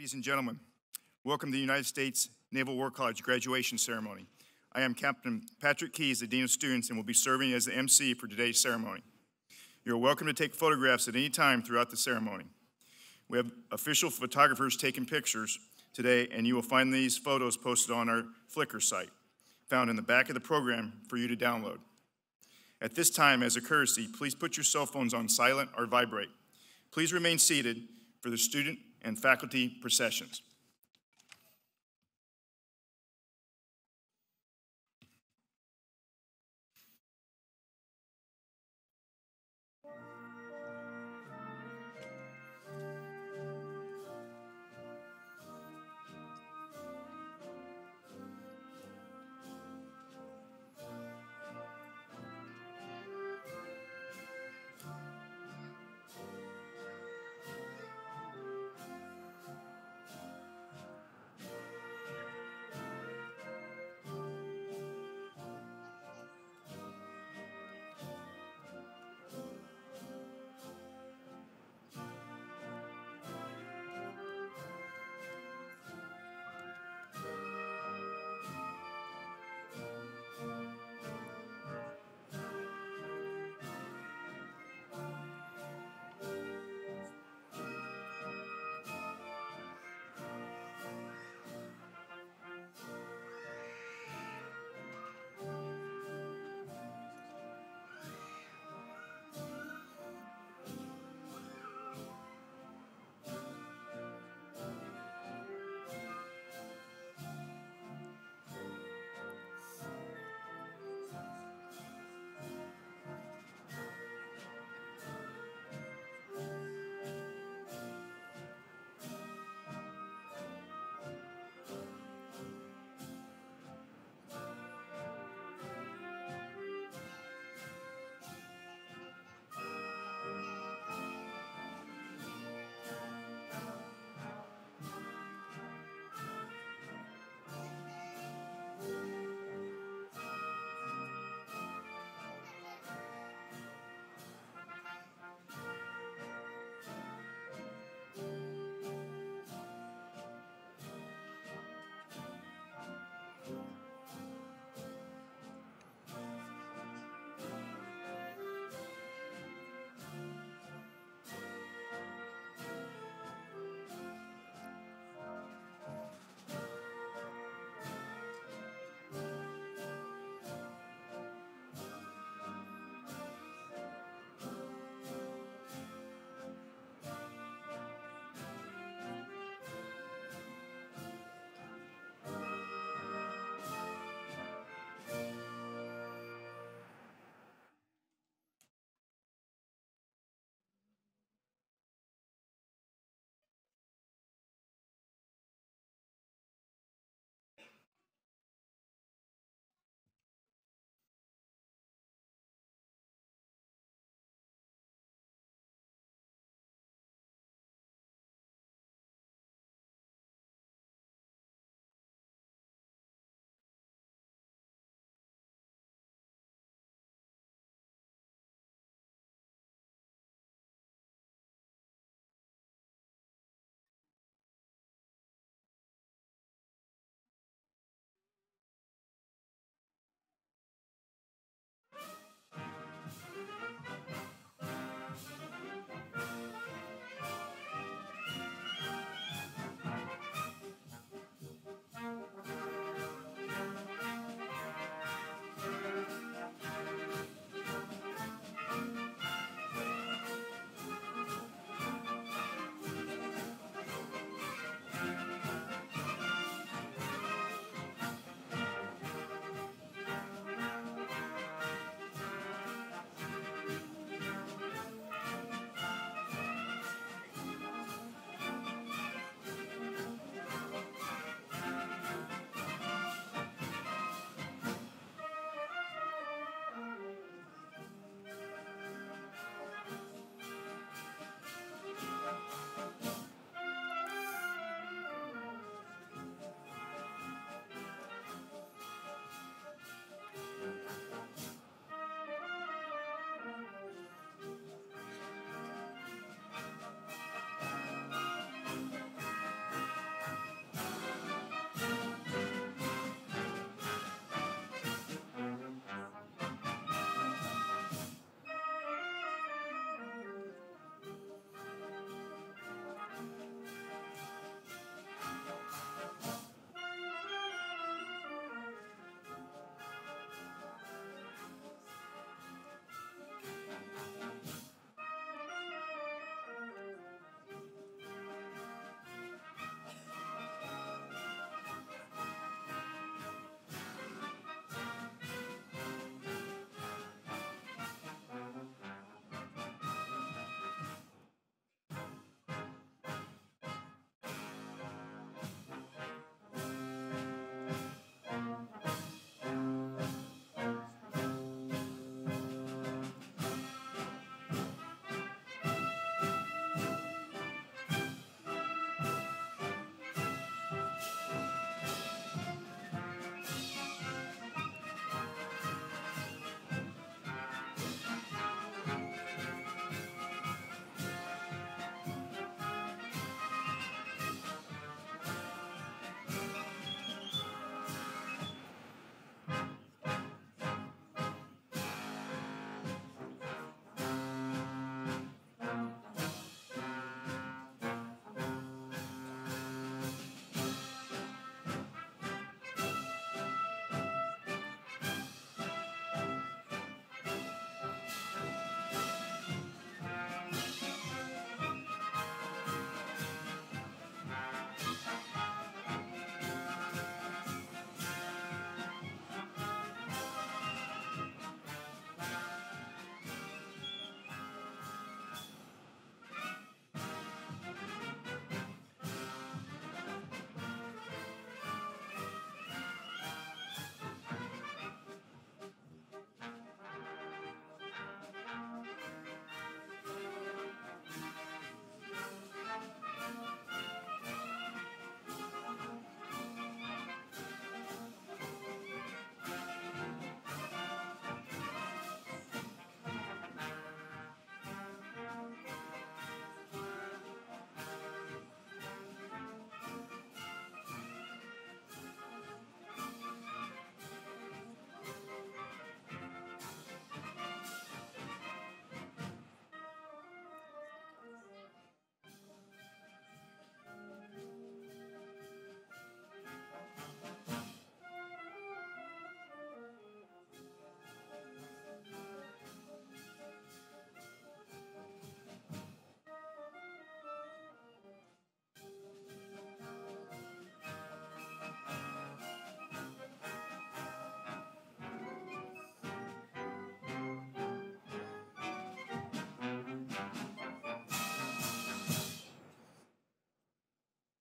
Ladies and gentlemen, welcome to the United States Naval War College graduation ceremony. I am Captain Patrick Keys, the Dean of Students, and will be serving as the MC for today's ceremony. You are welcome to take photographs at any time throughout the ceremony. We have official photographers taking pictures today, and you will find these photos posted on our Flickr site, found in the back of the program for you to download. At this time, as a courtesy, please put your cell phones on silent or vibrate. Please remain seated for the student and faculty processions.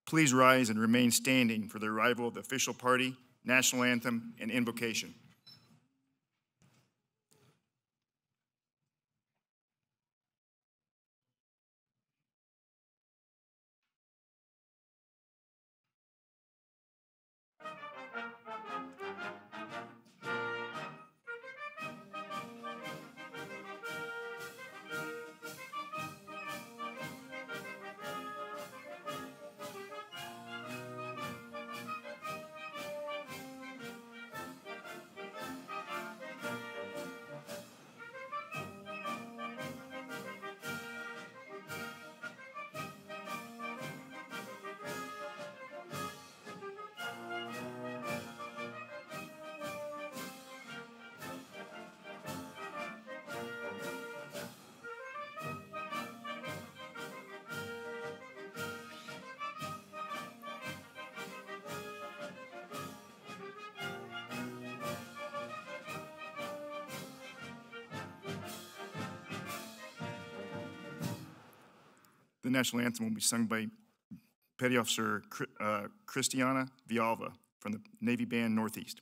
Please rise and remain standing for the arrival of the official party, national anthem, and invocation. The national anthem will be sung by Petty Officer uh, Christiana Vialva from the Navy Band Northeast.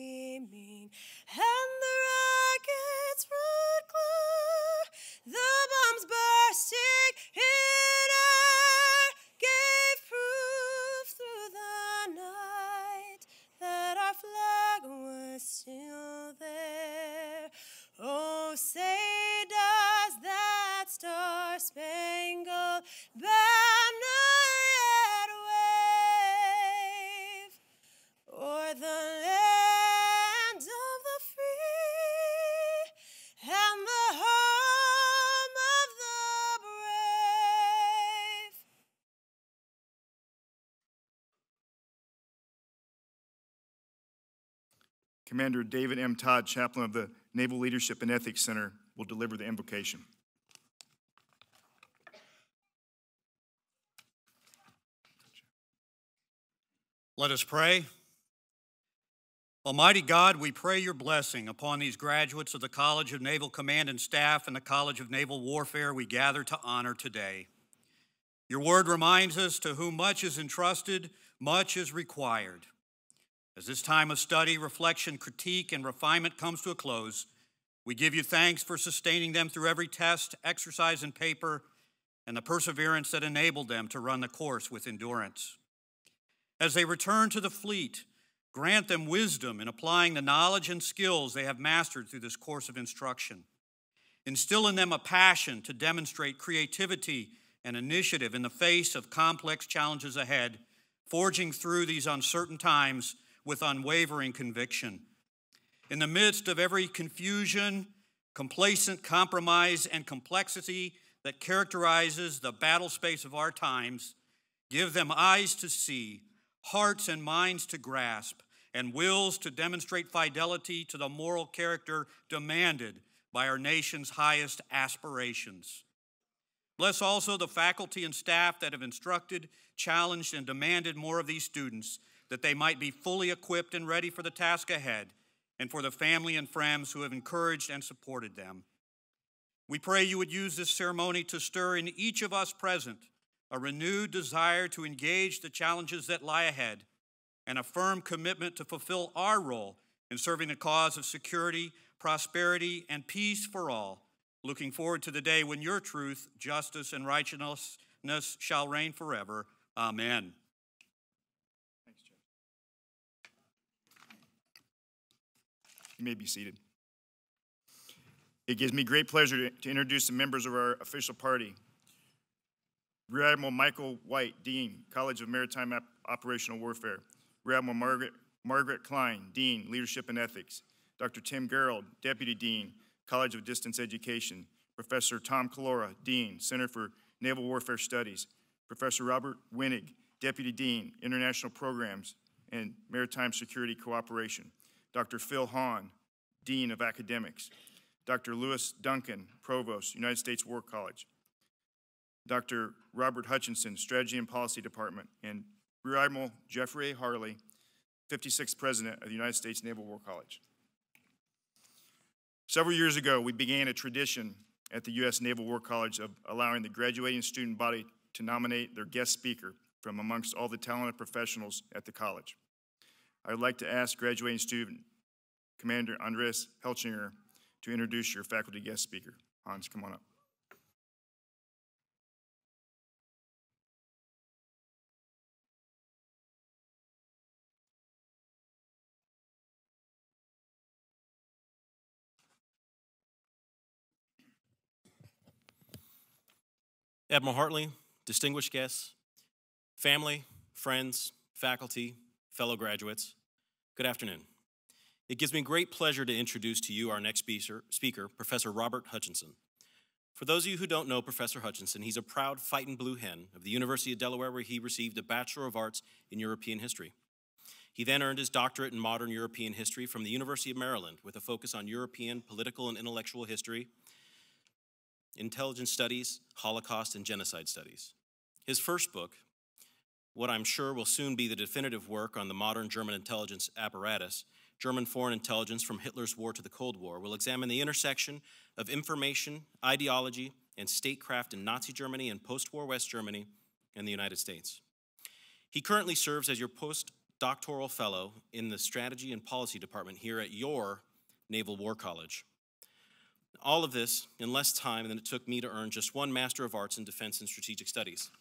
Commander David M. Todd, chaplain of the Naval Leadership and Ethics Center, will deliver the invocation. Let us pray. Almighty God, we pray your blessing upon these graduates of the College of Naval Command and Staff and the College of Naval Warfare we gather to honor today. Your word reminds us to whom much is entrusted, much is required. As this time of study, reflection, critique, and refinement comes to a close, we give you thanks for sustaining them through every test, exercise, and paper, and the perseverance that enabled them to run the course with endurance. As they return to the fleet, grant them wisdom in applying the knowledge and skills they have mastered through this course of instruction. Instill in them a passion to demonstrate creativity and initiative in the face of complex challenges ahead, forging through these uncertain times with unwavering conviction. In the midst of every confusion, complacent compromise, and complexity that characterizes the battle space of our times, give them eyes to see, hearts and minds to grasp, and wills to demonstrate fidelity to the moral character demanded by our nation's highest aspirations. Bless also the faculty and staff that have instructed, challenged, and demanded more of these students that they might be fully equipped and ready for the task ahead, and for the family and friends who have encouraged and supported them. We pray you would use this ceremony to stir in each of us present a renewed desire to engage the challenges that lie ahead and a firm commitment to fulfill our role in serving the cause of security, prosperity, and peace for all. Looking forward to the day when your truth, justice, and righteousness shall reign forever. Amen. Thanks, Jeff. You may be seated. It gives me great pleasure to, introduce the members of our official party. Rear Admiral Michael White, Dean, College of Maritime Op- Operational Warfare. Rear Admiral Margaret, Margaret Klein, Dean, Leadership and Ethics. Dr. Tim Gerald, Deputy Dean, College of Distance Education, Professor Tom Culora, Dean, Center for Naval Warfare Studies, Professor Robert Winnig, Deputy Dean, International Programs and Maritime Security Cooperation, Dr. Phil Hahn, Dean of Academics, Dr. Lewis Duncan, Provost, United States War College, Dr. Robert Hutchinson, Strategy and Policy Department, and Rear Admiral Jeffrey A. Harley, 56th President of the United States Naval War College. Several years ago, we began a tradition at the U.S. Naval War College of allowing the graduating student body to nominate their guest speaker from amongst all the talented professionals at the college. I would like to ask graduating student Commander Andreas Helchinger to introduce your faculty guest speaker. Hans, come on up. Admiral Harley, distinguished guests, family, friends, faculty, fellow graduates, good afternoon. It gives me great pleasure to introduce to you our next speaker, Professor Robert Hutchinson. For those of you who don't know Professor Hutchinson, he's a proud fighting blue hen of the University of Delaware where he received a Bachelor of Arts in European History. He then earned his doctorate in modern European history from the University of Maryland with a focus on European political and intellectual history Intelligence Studies, Holocaust, and Genocide Studies. His first book, what I'm sure will soon be the definitive work on the modern German intelligence apparatus, German Foreign Intelligence from Hitler's War to the Cold War, will examine the intersection of information, ideology, and statecraft in Nazi Germany and post war West Germany and the United States. He currently serves as your postdoctoral fellow in the Strategy and Policy Department here at your Naval War College all of this in less time than it took me to earn just one Master of Arts in Defense and Strategic Studies.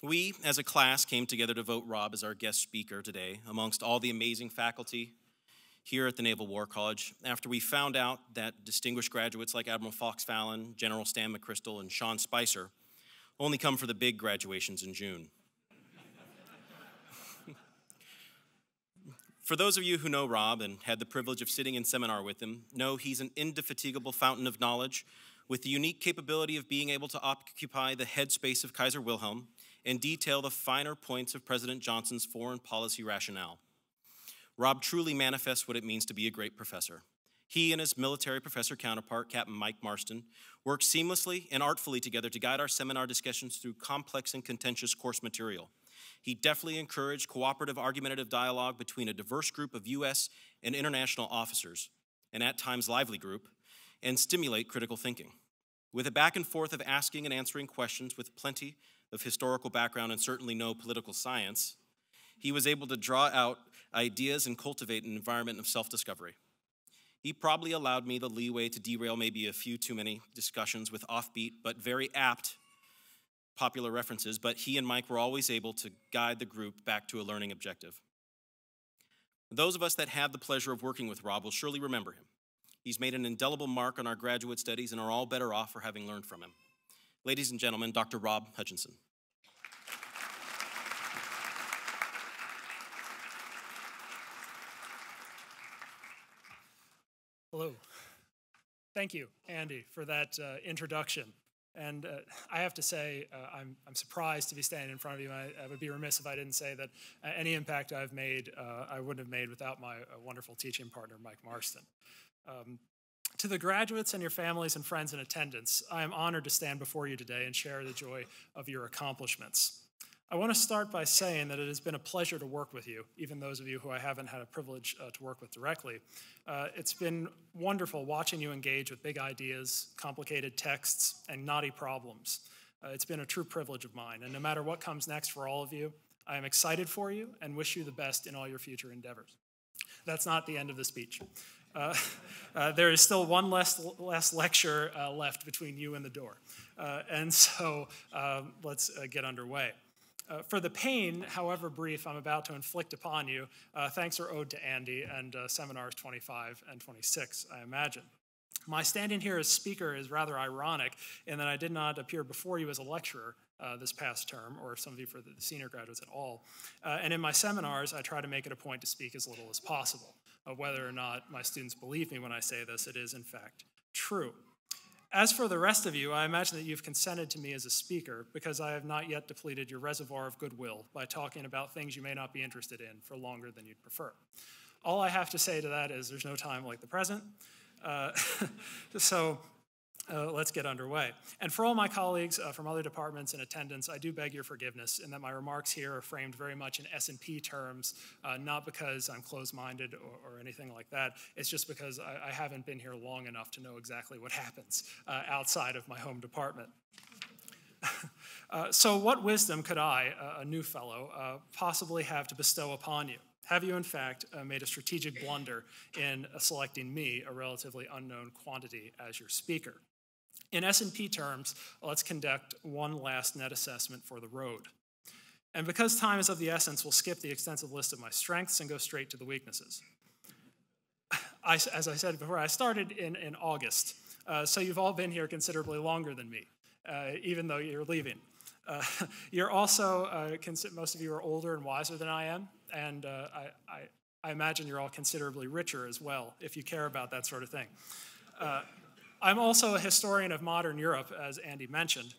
We, as a class, came together to vote Rob as our guest speaker today amongst all the amazing faculty here at the Naval War College after we found out that distinguished graduates like Admiral Fox Fallon, General Stan McChrystal, and Sean Spicer only come for the big graduations in June. For those of you who know Rob and had the privilege of sitting in seminar with him, know he's an indefatigable fountain of knowledge with the unique capability of being able to occupy the headspace of Kaiser Wilhelm and detail the finer points of President Johnson's foreign policy rationale. Rob truly manifests what it means to be a great professor. He and his military professor counterpart, Captain Mike Marston, work seamlessly and artfully together to guide our seminar discussions through complex and contentious course material. He deftly encouraged cooperative, argumentative dialogue between a diverse group of U.S. and international officers, and at times lively group, and stimulate critical thinking. With a back and forth of asking and answering questions with plenty of historical background and certainly no political science, he was able to draw out ideas and cultivate an environment of self discovery. He probably allowed me the leeway to derail maybe a few too many discussions with offbeat but very apt popular references, but he and Mike were always able to guide the group back to a learning objective. Those of us that had the pleasure of working with Rob will surely remember him. He's made an indelible mark on our graduate studies and are all better off for having learned from him. Ladies and gentlemen, Dr. Rob Hutchinson. Hello. Thank you, Andy, for that uh, introduction. And uh, I have to say, uh, I'm, I'm, surprised to be standing in front of you. I, I, would be remiss if I didn't say that uh, any impact I've made, uh, I wouldn't have made without my uh, wonderful teaching partner, Mike Marston. Um, to the graduates and your families and friends in attendance, I am honored to stand before you today and share the joy of your accomplishments. I want to start by saying that it has been a pleasure to work with you, even those of you who I haven't had a privilege uh, to work with directly. Uh, it's been wonderful watching you engage with big ideas, complicated texts, and knotty problems. Uh, it's been a true privilege of mine, and no matter what comes next for all of you, I am excited for you and wish you the best in all your future endeavors. That's not the end of the speech. Uh, uh, there is still one less, less lecture uh, left between you and the door. Uh, and so um, let's get underway. For the pain, however brief, I'm about to inflict upon you, thanks are owed to Andy and seminars 25 and 26, I imagine. My standing here as speaker is rather ironic in that I did not appear before you as a lecturer uh, this past term, or some of you for the senior graduates at all. Uh, and in my seminars, I try to make it a point to speak as little as possible. Uh, whether or not my students believe me when I say this, it is in fact true. As for the rest of you, I imagine that you've consented to me as a speaker because I have not yet depleted your reservoir of goodwill by talking about things you may not be interested in for longer than you'd prefer. All I have to say to that is there's no time like the present. Uh, so uh, let's get underway. And for all my colleagues uh, from other departments in attendance, I do beg your forgiveness in that my remarks here are framed very much in S&P terms, uh, not because I'm closed-minded or, or, anything like that. It's just because I, I, haven't been here long enough to know exactly what happens uh, outside of my home department. Uh, so what wisdom could I, a new fellow, uh, possibly have to bestow upon you? Have you, in fact, made a strategic blunder in selecting me, a relatively unknown quantity, as your speaker? In S&P terms, let's conduct one last net assessment for the road. And because time is of the essence, we'll skip the extensive list of my strengths and go straight to the weaknesses. I, as I said before, I started in, in August, uh, so you've all been here considerably longer than me, uh, even though you're leaving. Uh, you're also, uh, most of you are older and wiser than I am, and uh, I, I, I, imagine you're all considerably richer as well, if you care about that sort of thing. I'm also a historian of modern Europe, as Andy mentioned.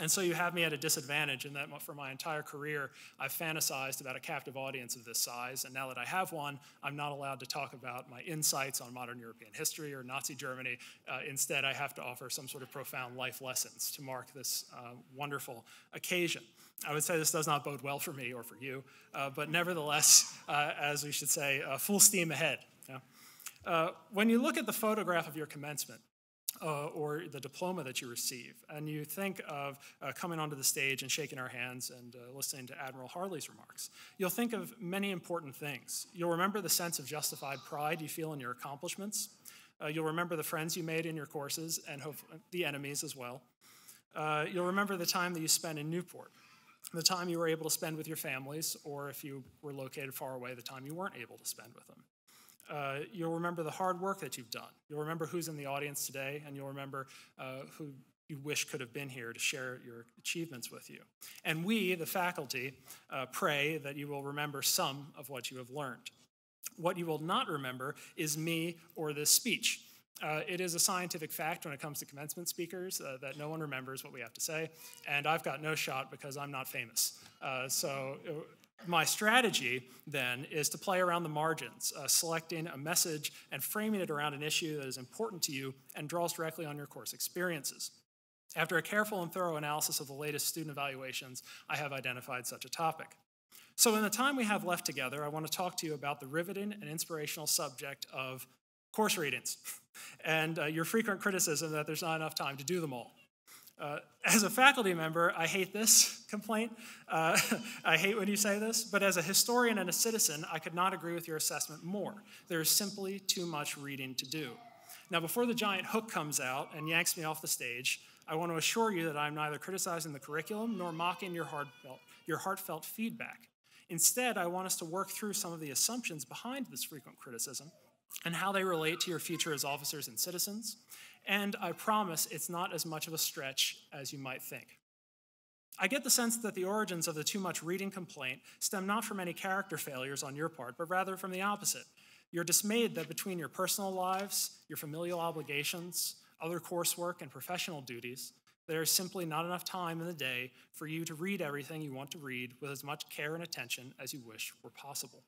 And so you have me at a disadvantage in that for my entire career, I've fantasized about a captive audience of this size. And now that I have one, I'm not allowed to talk about my insights on modern European history or Nazi Germany. Uh, instead, I have to offer some sort of profound life lessons to mark this uh, wonderful occasion. I would say this does not bode well for me or for you, uh, but nevertheless, uh, as we should say, uh, full steam ahead. Uh, when you look at the photograph of your commencement, uh, or the diploma that you receive. And you think of uh, coming onto the stage and shaking our hands and uh, listening to Admiral Harley's remarks. You'll think of many important things. You'll remember the sense of justified pride you feel in your accomplishments. Uh, you'll remember the friends you made in your courses and the enemies as well. Uh, you'll remember the time that you spent in Newport, the time you were able to spend with your families, or if you were located far away, the time you weren't able to spend with them. Uh, you'll remember the hard work that you've done. You'll remember who's in the audience today, and you'll remember uh, who you wish could have been here to share your achievements with you. And we, the faculty, uh, pray that you will remember some of what you have learned. What you will not remember is me or this speech. Uh, it is a scientific fact when it comes to commencement speakers uh, that no one remembers what we have to say, and I've got no shot because I'm not famous. Uh, so my strategy then is to play around the margins, uh, selecting a message and framing it around an issue that is important to you and draws directly on your course experiences. After a careful and thorough analysis of the latest student evaluations, I have identified such a topic. So, in the time we have left together, I want to talk to you about the riveting and inspirational subject of course readings and uh, your frequent criticism that there's not enough time to do them all. Uh, as a faculty member, I hate this complaint. Uh, I hate when you say this, but as a historian and a citizen, I could not agree with your assessment more. There is simply too much reading to do. Now, before the giant hook comes out and yanks me off the stage, I want to assure you that I'm neither criticizing the curriculum nor mocking your heartfelt, your heartfelt feedback. Instead, I want us to work through some of the assumptions behind this frequent criticism and how they relate to your future as officers and citizens, and I promise it's not as much of a stretch as you might think. I get the sense that the origins of the too much reading complaint stem not from any character failures on your part, but rather from the opposite. You're dismayed that between your personal lives, your familial obligations, other coursework, and professional duties, there is simply not enough time in the day for you to read everything you want to read with as much care and attention as you wish were possible.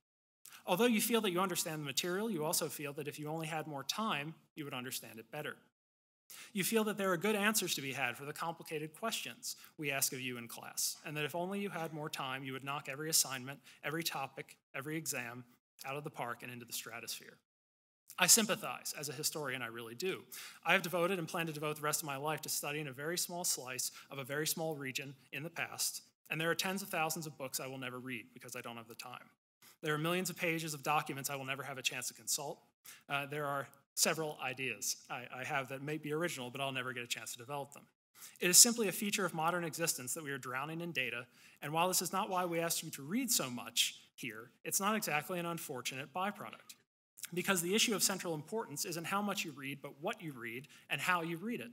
Although you feel that you understand the material, you also feel that if you only had more time, you would understand it better. You feel that there are good answers to be had for the complicated questions we ask of you in class, and that if only you had more time, you would knock every assignment, every topic, every exam out of the park and into the stratosphere. I sympathize. As a historian, I really do. I have devoted and plan to devote the rest of my life to studying a very small slice of a very small region in the past, and there are tens of thousands of books I will never read because I don't have the time. There are millions of pages of documents I will never have a chance to consult. Uh, there are several ideas I, I have that may be original, but I'll never get a chance to develop them. It is simply a feature of modern existence that we are drowning in data, and while this is not why we ask you to read so much here, it's not exactly an unfortunate byproduct. Because the issue of central importance isn't how much you read, but what you read and how you read it.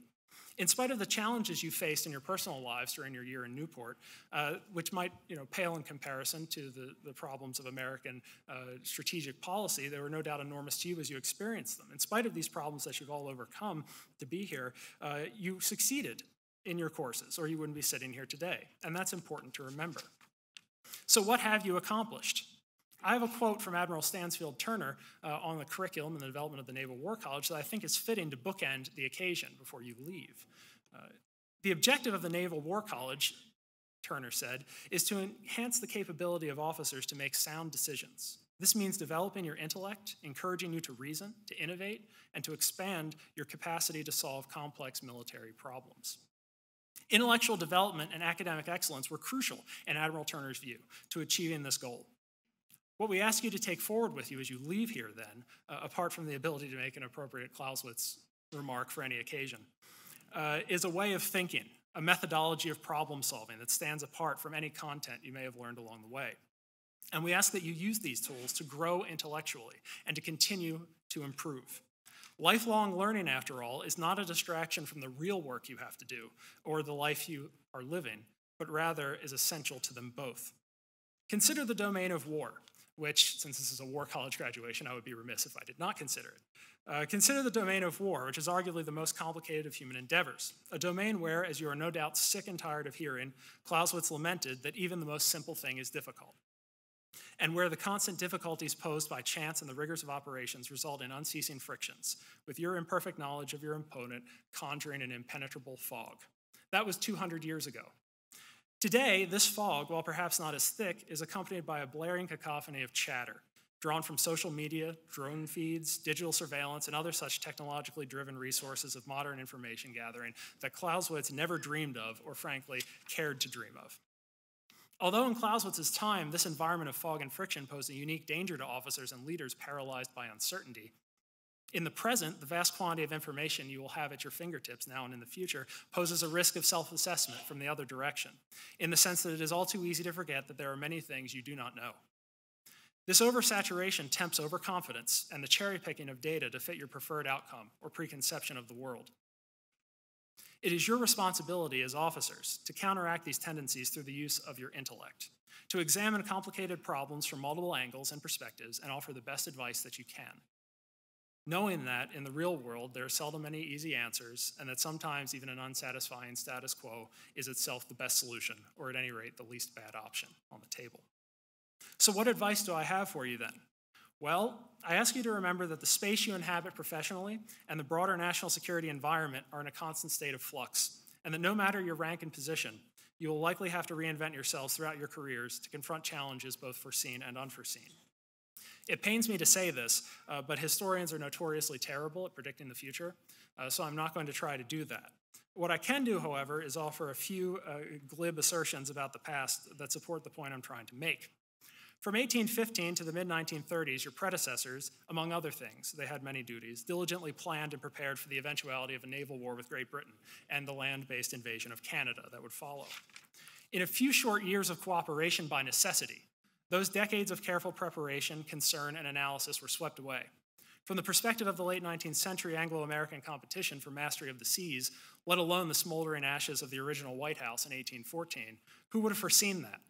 In spite of the challenges you faced in your personal lives during your year in Newport, uh, which might you know, pale in comparison to the, the problems of American uh, strategic policy, they were no doubt enormous to you as you experienced them. In spite of these problems that you've all overcome to be here, uh, you succeeded in your courses, or you wouldn't be sitting here today. And that's important to remember. So, what have you accomplished? I have a quote from Admiral Stansfield Turner uh, on the curriculum and the development of the Naval War College that I think is fitting to bookend the occasion before you leave. Uh, the objective of the Naval War College, Turner said, is to enhance the capability of officers to make sound decisions. This means developing your intellect, encouraging you to reason, to innovate, and to expand your capacity to solve complex military problems. Intellectual development and academic excellence were crucial, in Admiral Turner's view, to achieving this goal. What we ask you to take forward with you as you leave here, then, uh, apart from the ability to make an appropriate Clausewitz remark for any occasion, uh, is a way of thinking, a methodology of problem solving that stands apart from any content you may have learned along the way. And we ask that you use these tools to grow intellectually and to continue to improve. Lifelong learning, after all, is not a distraction from the real work you have to do or the life you are living, but rather is essential to them both. Consider the domain of war which, since this is a war college graduation, I would be remiss if I did not consider it. Uh, consider the domain of war, which is arguably the most complicated of human endeavors, a domain where, as you are no doubt sick and tired of hearing, Clausewitz lamented that even the most simple thing is difficult, and where the constant difficulties posed by chance and the rigors of operations result in unceasing frictions, with your imperfect knowledge of your opponent conjuring an impenetrable fog. That was 200 years ago. Today, this fog, while perhaps not as thick, is accompanied by a blaring cacophony of chatter, drawn from social media, drone feeds, digital surveillance, and other such technologically driven resources of modern information gathering that Clausewitz never dreamed of, or frankly, cared to dream of. Although in Clausewitz's time, this environment of fog and friction posed a unique danger to officers and leaders paralyzed by uncertainty, in the present, the vast quantity of information you will have at your fingertips now and in the future poses a risk of self assessment from the other direction, in the sense that it is all too easy to forget that there are many things you do not know. This oversaturation tempts overconfidence and the cherry picking of data to fit your preferred outcome or preconception of the world. It is your responsibility as officers to counteract these tendencies through the use of your intellect, to examine complicated problems from multiple angles and perspectives and offer the best advice that you can knowing that in the real world there are seldom any easy answers, and that sometimes even an unsatisfying status quo is itself the best solution, or at any rate, the least bad option on the table. So, what advice do I have for you then? Well, I ask you to remember that the space you inhabit professionally and the broader national security environment are in a constant state of flux, and that no matter your rank and position, you will likely have to reinvent yourselves throughout your careers to confront challenges both foreseen and unforeseen. It pains me to say this, uh, but historians are notoriously terrible at predicting the future, uh, so I'm not going to try to do that. What I can do, however, is offer a few uh, glib assertions about the past that support the point I'm trying to make. From 1815 to the mid 1930s, your predecessors, among other things, they had many duties, diligently planned and prepared for the eventuality of a naval war with Great Britain and the land based invasion of Canada that would follow. In a few short years of cooperation by necessity, those decades of careful preparation, concern, and analysis were swept away. From the perspective of the late 19th century Anglo American competition for mastery of the seas, let alone the smoldering ashes of the original White House in 1814, who would have foreseen that?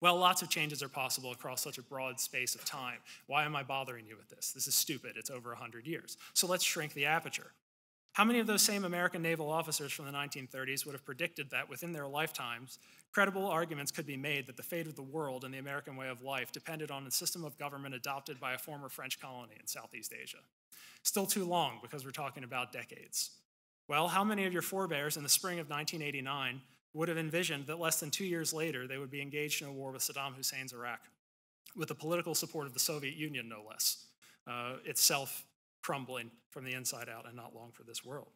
Well, lots of changes are possible across such a broad space of time. Why am I bothering you with this? This is stupid. It's over 100 years. So let's shrink the aperture. How many of those same American naval officers from the 1930s would have predicted that within their lifetimes, credible arguments could be made that the fate of the world and the American way of life depended on a system of government adopted by a former French colony in Southeast Asia? Still too long because we're talking about decades. Well, how many of your forebears in the spring of 1989 would have envisioned that less than two years later they would be engaged in a war with Saddam Hussein's Iraq, with the political support of the Soviet Union, no less, uh, itself crumbling from the inside out and not long for this world.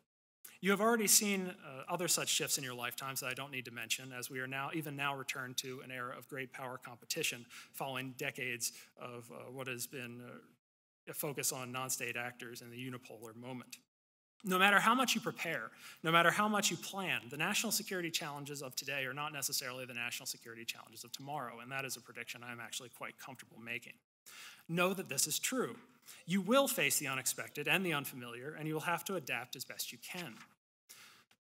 You have already seen uh, other such shifts in your lifetimes that I don't need to mention, as we are now, even now, returned to an era of great power competition following decades of uh, what has been uh, a focus on non state actors in the unipolar moment. No matter how much you prepare, no matter how much you plan, the national security challenges of today are not necessarily the national security challenges of tomorrow, and that is a prediction I'm actually quite comfortable making. Know that this is true. You will face the unexpected and the unfamiliar, and you will have to adapt as best you can.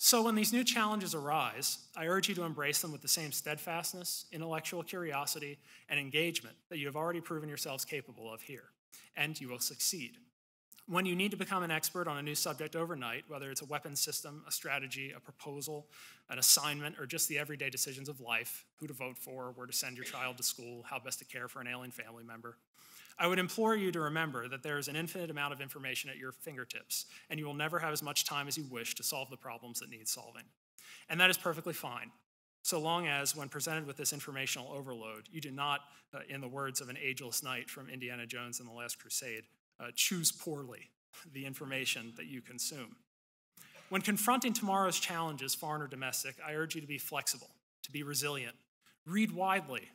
So, when these new challenges arise, I urge you to embrace them with the same steadfastness, intellectual curiosity, and engagement that you have already proven yourselves capable of here, and you will succeed. When you need to become an expert on a new subject overnight, whether it's a weapon system, a strategy, a proposal, an assignment, or just the everyday decisions of life who to vote for, where to send your child to school, how best to care for an ailing family member I would implore you to remember that there is an infinite amount of information at your fingertips, and you will never have as much time as you wish to solve the problems that need solving. And that is perfectly fine, so long as, when presented with this informational overload, you do not, uh, in the words of an ageless knight from Indiana Jones and the Last Crusade, uh, choose poorly the information that you consume. When confronting tomorrow's challenges, foreign or domestic, I urge you to be flexible, to be resilient, read widely,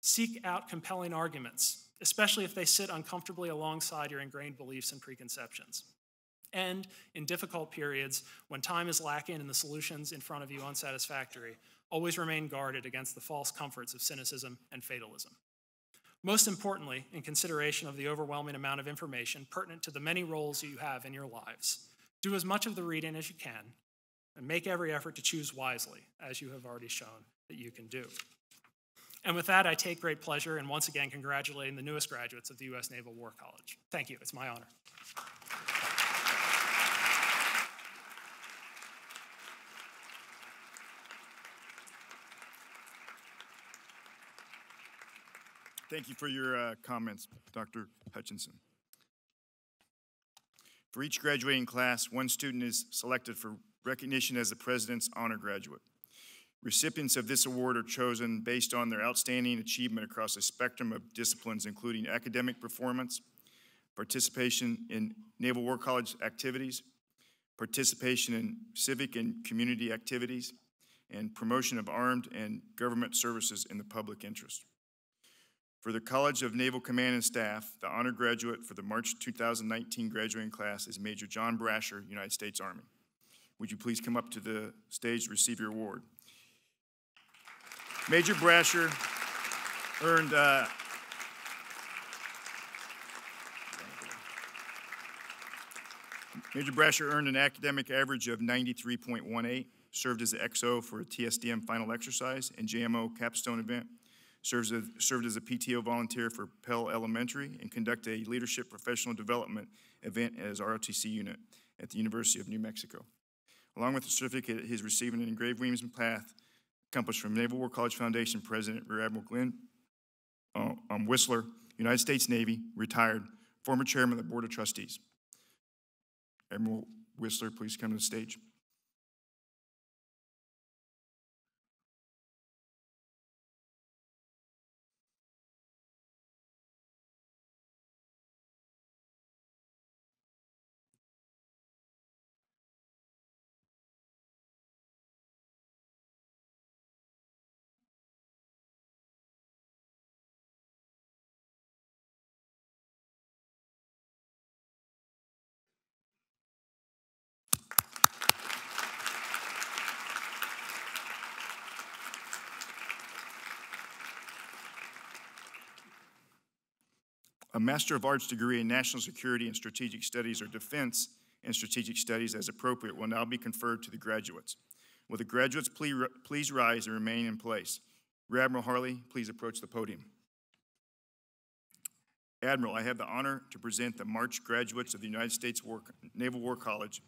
seek out compelling arguments, especially if they sit uncomfortably alongside your ingrained beliefs and preconceptions. And in difficult periods, when time is lacking and the solutions in front of you unsatisfactory, always remain guarded against the false comforts of cynicism and fatalism. Most importantly, in consideration of the overwhelming amount of information pertinent to the many roles you have in your lives, do as much of the reading as you can and make every effort to choose wisely, as you have already shown that you can do. And with that, I take great pleasure in once again congratulating the newest graduates of the U.S. Naval War College. Thank you. It's my honor. Thank you for your uh, comments, Dr. Hutchinson. For each graduating class, one student is selected for recognition as the President's Honor Graduate. Recipients of this award are chosen based on their outstanding achievement across a spectrum of disciplines, including academic performance, participation in Naval War College activities, participation in civic and community activities, and promotion of armed and government services in the public interest. For the College of Naval Command and Staff, the honor graduate for the March 2019 graduating class is Major John Brasher, United States Army. Would you please come up to the stage to receive your award? Major Brasher earned uh, Major Brasher earned an academic average of 93.18, served as the XO for a TSDM final exercise and JMO capstone event, serves as, served as a PTO volunteer for Pell Elementary, and conducted a leadership professional development event as ROTC unit at the University of New Mexico. Along with the certificate, he's receiving an engraved and Path accomplished from Naval War College Foundation President Rear Admiral Glenn uh, um, Whistler, United States Navy, retired, former chairman of the Board of Trustees. Admiral Whistler, please come to the stage. A Master of Arts degree in National Security and Strategic Studies or Defense and Strategic Studies as appropriate will now be conferred to the graduates. Will the graduates please rise and remain in place? Rear Admiral Harley, please approach the podium. Admiral, I have the honor to present the March graduates of the United States War, Naval War College,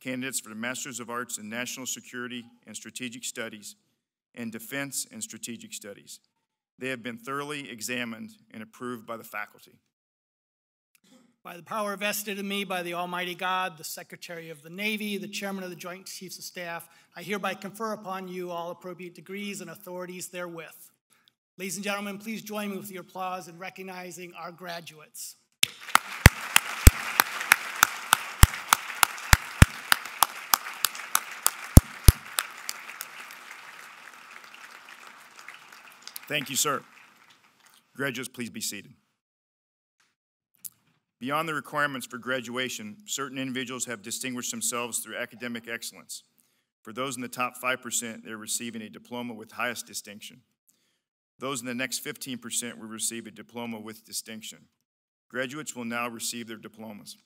candidates for the Masters of Arts in National Security and Strategic Studies and Defense and Strategic Studies. They have been thoroughly examined and approved by the faculty. By the power vested in me by the Almighty God, the Secretary of the Navy, the Chairman of the Joint Chiefs of Staff, I hereby confer upon you all appropriate degrees and authorities therewith. Ladies and gentlemen, please join me with your applause in recognizing our graduates. Thank you, sir. Graduates, please be seated. Beyond the requirements for graduation, certain individuals have distinguished themselves through academic excellence. For those in the top 5%, they're receiving a diploma with highest distinction. Those in the next 15% will receive a diploma with distinction. Graduates will now receive their diplomas.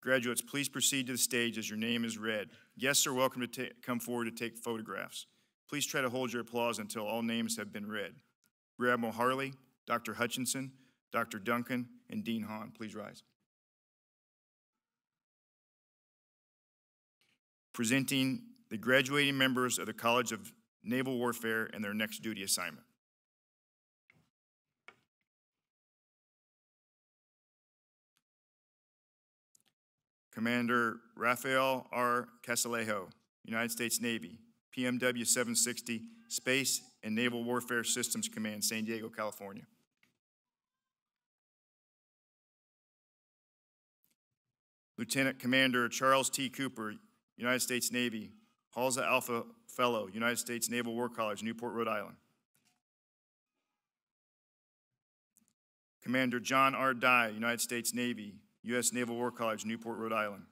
Graduates, please proceed to the stage as your name is read. Guests are welcome to come forward to take photographs. Please try to hold your applause until all names have been read. Rear Admiral Harley, Dr. Hutchinson, Dr. Duncan, and Dean Hahn, please rise. Presenting the graduating members of the College of Naval Warfare and their next duty assignment. Commander Rafael R. Casalejo, United States Navy, PMW 760, Space and Naval Warfare Systems Command, San Diego, California. Lieutenant Commander Charles T. Cooper, United States Navy, Halsey Alpha Fellow, United States Naval War College, Newport, Rhode Island. Commander John R. Dye, United States Navy, U.S. Naval War College, Newport, Rhode Island.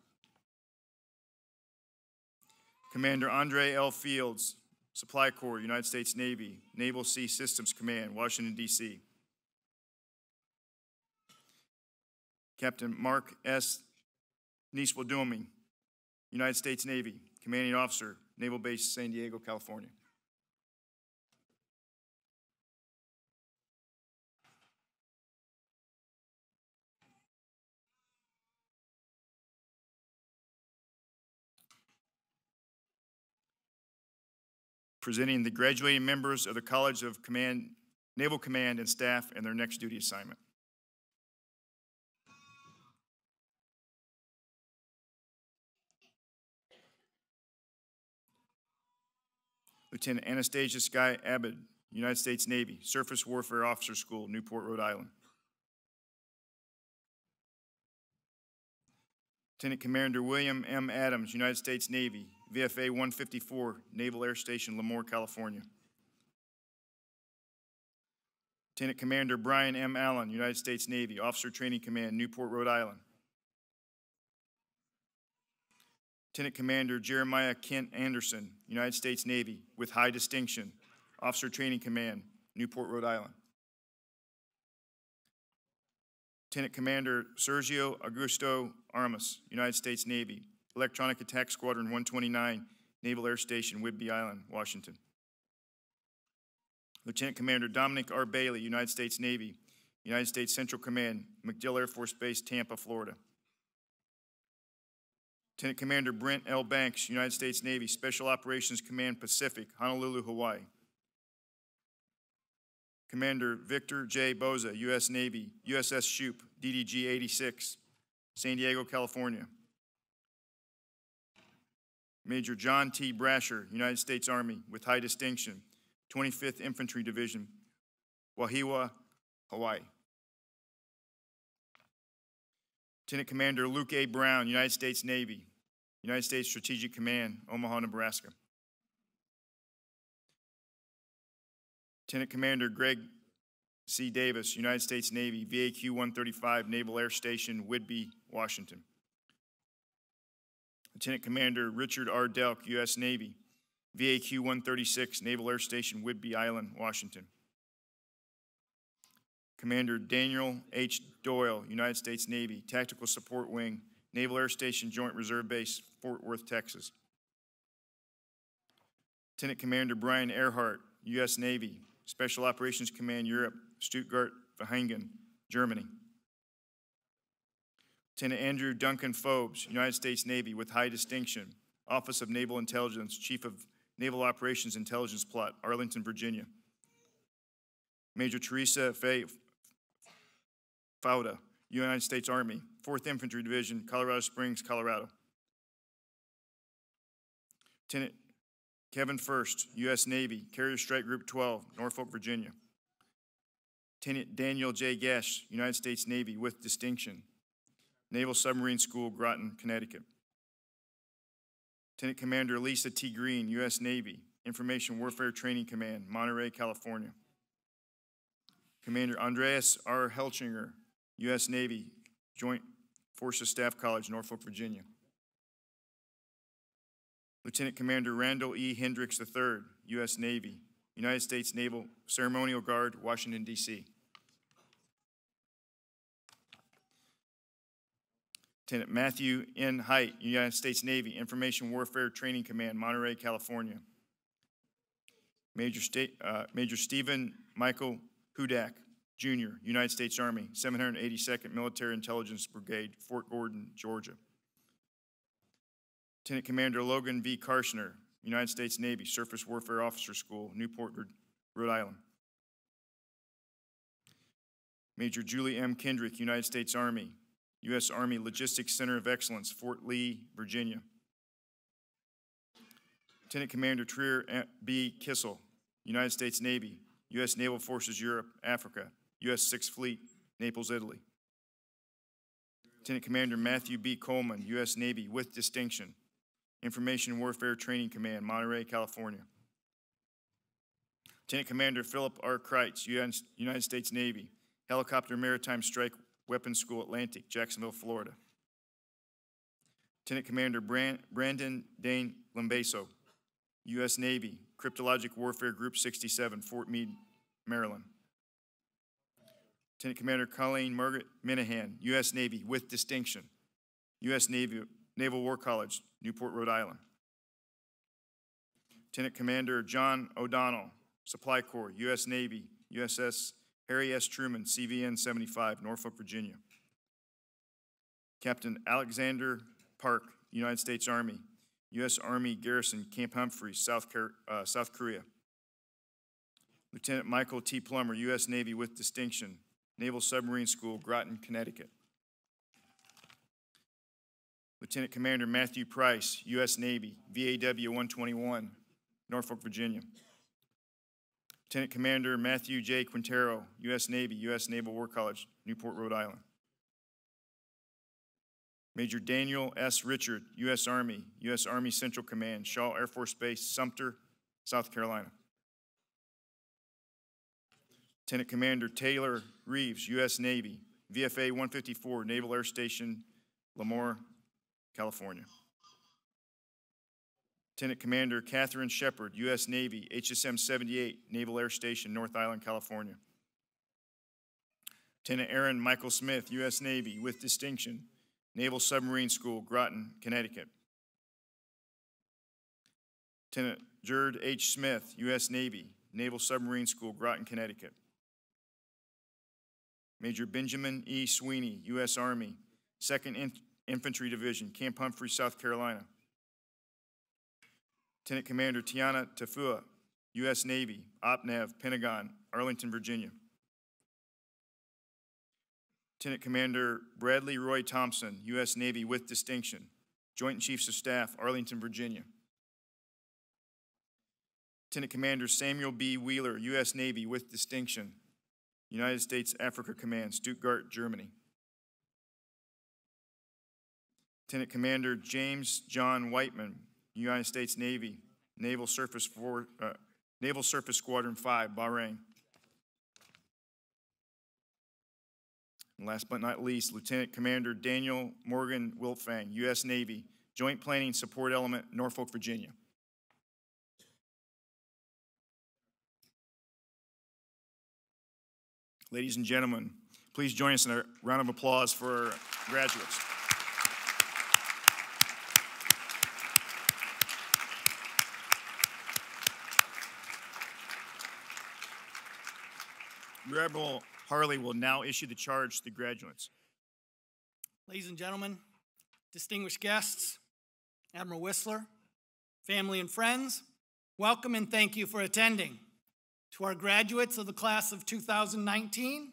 Commander Andre L. Fields, Supply Corps, United States Navy, Naval Sea Systems Command, Washington, D.C. Captain Mark S. Niswadomi, United States Navy, Commanding Officer, Naval Base, San Diego, California. Presenting the graduating members of the College of Command, Naval Command and Staff and their next duty assignment. Lieutenant Anastasia Sky Abbott, United States Navy, Surface Warfare Officer School, Newport, Rhode Island. Lieutenant Commander William M. Adams, United States Navy, VFA 154, Naval Air Station, Lemoore, California. Lieutenant Commander Brian M. Allen, United States Navy, Officer Training Command, Newport, Rhode Island. Lieutenant Commander Jeremiah Kent Anderson, United States Navy, with high distinction, Officer Training Command, Newport, Rhode Island. Lieutenant Commander Sergio Augusto Armas, United States Navy, Electronic Attack Squadron 129, Naval Air Station, Whidbey Island, Washington. Lieutenant Commander Dominic R. Bailey, United States Navy, United States Central Command, MacDill Air Force Base, Tampa, Florida. Lieutenant Commander Brent L. Banks, United States Navy, Special Operations Command Pacific, Honolulu, Hawaii. Commander Victor J. Boza, U.S. Navy, USS Shoup, DDG 86, San Diego, California. Major John T. Brasher, United States Army, with high distinction, 25th Infantry Division, Wahiawa, Hawaii. Lieutenant Commander Luke A. Brown, United States Navy, United States Strategic Command, Omaha, Nebraska. Lieutenant Commander Greg C. Davis, United States Navy, VAQ 135, Naval Air Station, Whidbey, Washington. Lieutenant Commander Richard R. Delk, U.S. Navy, VAQ 136, Naval Air Station, Whidbey Island, Washington. Commander Daniel H. Doyle, United States Navy, Tactical Support Wing, Naval Air Station Joint Reserve Base, Fort Worth, Texas. Lieutenant Commander Brian Earhart, U.S. Navy, Special Operations Command Europe, Stuttgart, Vaihingen, Germany. Lieutenant Andrew Duncan Phobes, United States Navy, with high distinction, Office of Naval Intelligence, Chief of Naval Operations Intelligence Plot, Arlington, Virginia. Major Teresa Faye Fauda, United States Army, 4th Infantry Division, Colorado Springs, Colorado. Lieutenant Kevin First, U.S. Navy, Carrier Strike Group 12, Norfolk, Virginia. Lieutenant Daniel J. Gesh, United States Navy, with distinction, Naval Submarine School, Groton, Connecticut. Lieutenant Commander Lisa T. Green, U.S. Navy, Information Warfare Training Command, Monterey, California. Commander Andreas R. Helchinger, U.S. Navy, Joint Forces Staff College, Norfolk, Virginia. Lieutenant Commander Randall E. Hendricks III, U.S. Navy, United States Naval Ceremonial Guard, Washington, D.C. Lieutenant Matthew N. Height, United States Navy Information Warfare Training Command, Monterey, California. Major, Sta- uh, Major Stephen Michael Hudak, Jr., United States Army, 782nd Military Intelligence Brigade, Fort Gordon, Georgia. Lieutenant Commander Logan V. Karshner, United States Navy Surface Warfare Officer School, Newport, Rhode Island. Major Julie M. Kendrick, United States Army, U.S. Army Logistics Center of Excellence, Fort Lee, Virginia. Lieutenant Commander Trier uh, B. Kissel, United States Navy, U.S. Naval Forces Europe, Africa, U.S. Sixth Fleet, Naples, Italy. Lieutenant Commander Matthew B. Coleman, U.S. Navy, with distinction, Information Warfare Training Command, Monterey, California. Lieutenant Commander Philip R. Kreitz, United States Navy, Helicopter Maritime Strike Weapons School, Atlantic, Jacksonville, Florida. Lieutenant Commander Brandon Dane Lambeso, U.S. Navy, Cryptologic Warfare Group 67, Fort Meade, Maryland. Lieutenant Commander Colleen Margaret Minahan, U.S. Navy, with distinction, U.S. Navy, Naval War College, Newport, Rhode Island. Lieutenant Commander John O'Donnell, Supply Corps, U.S. Navy, USS Harry S. Truman, CVN 75, Norfolk, Virginia. Captain Alexander Park, United States Army, U.S. Army Garrison, Camp Humphreys, South, uh, South Korea. Lieutenant Michael T. Plummer, U.S. Navy with distinction, Naval Submarine School, Groton, Connecticut. Lieutenant Commander Matthew Price, U.S. Navy, VAW 121, Norfolk, Virginia. Lieutenant Commander Matthew J. Quintero, U.S. Navy, U.S. Naval War College, Newport, Rhode Island. Major Daniel S. Richard, U.S. Army, U.S. Army Central Command, Shaw Air Force Base, Sumter, South Carolina. Lieutenant Commander Taylor Reeves, U.S. Navy, VFA 154, Naval Air Station, Lemoore, California. Lieutenant Commander Catherine Shepard, U.S. Navy, HSM 78, Naval Air Station, North Island, California. Lieutenant Aaron Michael Smith, U.S. Navy, with distinction, Naval Submarine School, Groton, Connecticut. Lieutenant Gerd H. Smith, U.S. Navy, Naval Submarine School, Groton, Connecticut. Major Benjamin E. Sweeney, U.S. Army, 2nd Infantry Division, Camp Humphrey, South Carolina. Lieutenant Commander Tiana Tafua, U.S. Navy, OPNAV, Pentagon, Arlington, Virginia. Lieutenant Commander Bradley Roy Thompson, U.S. Navy with distinction, Joint Chiefs of Staff, Arlington, Virginia. Lieutenant Commander Samuel B. Wheeler, U.S. Navy with distinction, United States Africa Command, Stuttgart, Germany. Lieutenant Commander James John Whiteman, United States Navy, Naval Surface, For, uh, Naval Surface Squadron 5, Bahrain. And last but not least, Lieutenant Commander Daniel Morgan Wiltfang, U.S. Navy, Joint Planning Support Element, Norfolk, Virginia. Ladies and gentlemen, please join us in a round of applause for our graduates. Admiral Harley will now issue the charge to the graduates. Ladies and gentlemen, distinguished guests, Admiral Whistler, family and friends, welcome and thank you for attending. To our graduates of the class of 2019,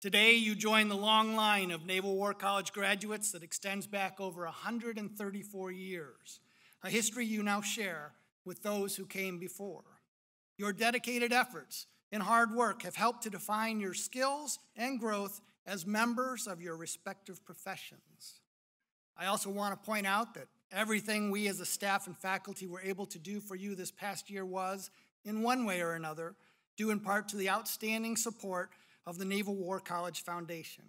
today you join the long line of Naval War College graduates that extends back over 134 years, a history you now share with those who came before. Your dedicated efforts and hard work have helped to define your skills and growth as members of your respective professions. I also want to point out that everything we as a staff and faculty were able to do for you this past year was, in one way or another, due in part to the outstanding support of the Naval War College Foundation.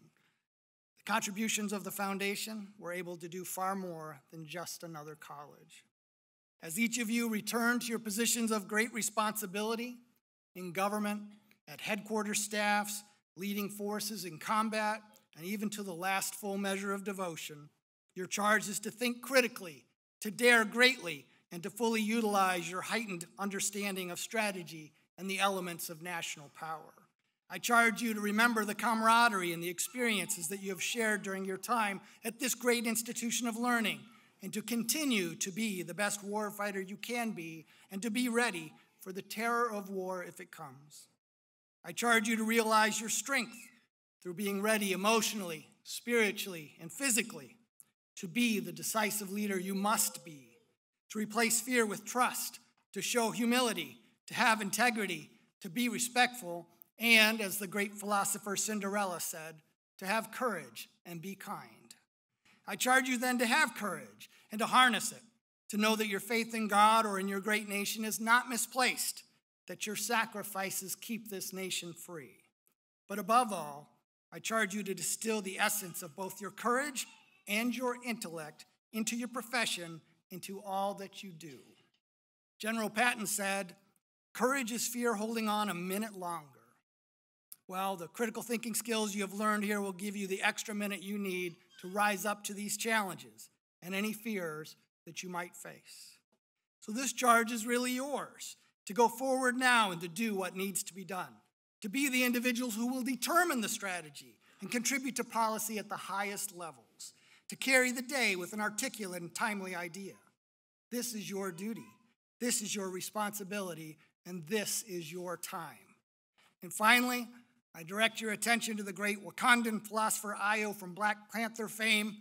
The contributions of the foundation were able to do far more than just another college. As each of you return to your positions of great responsibility, in government, at headquarters staffs, leading forces in combat, and even to the last full measure of devotion, Your charge is to think critically, to dare greatly, and to fully utilize your heightened understanding of strategy and the elements of national power. I charge you to remember the camaraderie and the experiences that you have shared during your time at this great institution of learning, and to continue to be the best warfighter you can be, and to be ready for the terror of war if it comes. I charge you to realize your strength through being ready emotionally, spiritually, and physically to be the decisive leader you must be, to replace fear with trust, to show humility, to have integrity, to be respectful, and, as the great philosopher Cinderella said, to have courage and be kind. I charge you then to have courage and to harness it, to know that your faith in God or in your great nation is not misplaced, that your sacrifices keep this nation free. But above all, I charge you to distill the essence of both your courage and your intellect into your profession, into all that you do. General Patton said, Courage is fear holding on a minute longer. Well, the critical thinking skills you have learned here will give you the extra minute you need to rise up to these challenges and any fears that you might face. So, this charge is really yours to go forward now and to do what needs to be done to be the individuals who will determine the strategy and contribute to policy at the highest levels, to carry the day with an articulate and timely idea. This is your duty, this is your responsibility, and this is your time. And finally, I direct your attention to the great Wakandan philosopher Ayo from Black Panther fame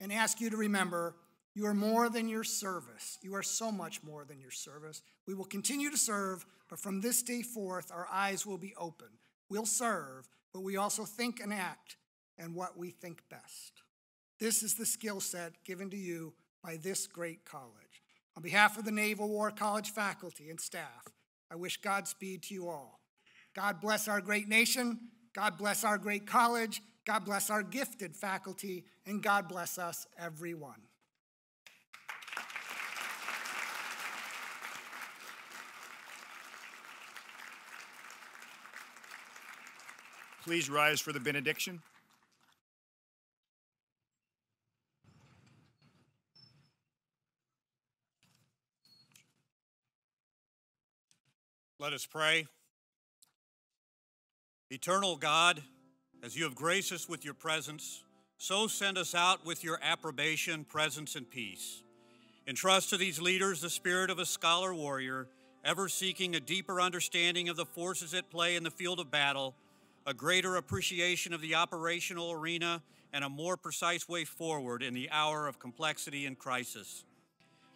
and ask you to remember you are more than your service. You are so much more than your service. We will continue to serve, but from this day forth, our eyes will be open. We'll serve, but we also think and act and what we think best. This is the skill set given to you by this great college. On behalf of the Naval War College faculty and staff, I wish Godspeed to you all. God bless our great nation. God bless our great college. God bless our gifted faculty. And God bless us, everyone. Please rise for the benediction. Let us pray. Eternal God, as you have graced us with your presence, so send us out with your approbation, presence, and peace. Entrust to these leaders the spirit of a scholar warrior, ever seeking a deeper understanding of the forces at play in the field of battle a greater appreciation of the operational arena, and a more precise way forward in the hour of complexity and crisis.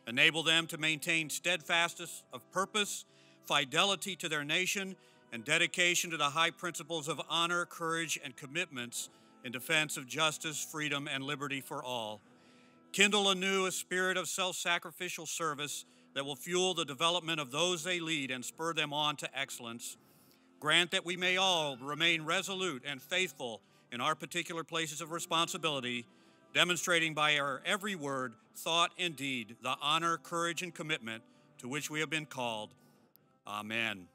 Enable them to maintain steadfastness of purpose, fidelity to their nation, and dedication to the high principles of honor, courage, and commitments in defense of justice, freedom, and liberty for all. Kindle anew a spirit of self sacrificial service that will fuel the development of those they lead and spur them on to excellence. Grant that we may all remain resolute and faithful in our particular places of responsibility, demonstrating by our every word, thought, and deed the honor, courage, and commitment to which we have been called. Amen.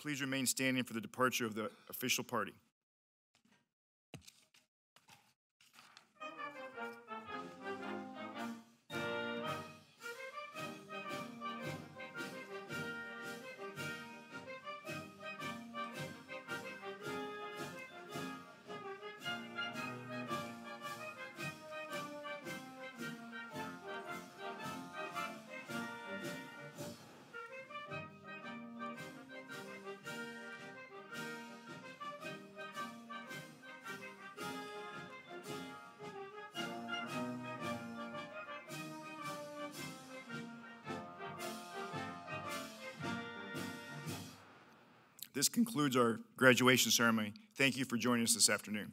Please remain standing for the departure of the official party. This concludes our graduation ceremony. Thank you for joining us this afternoon.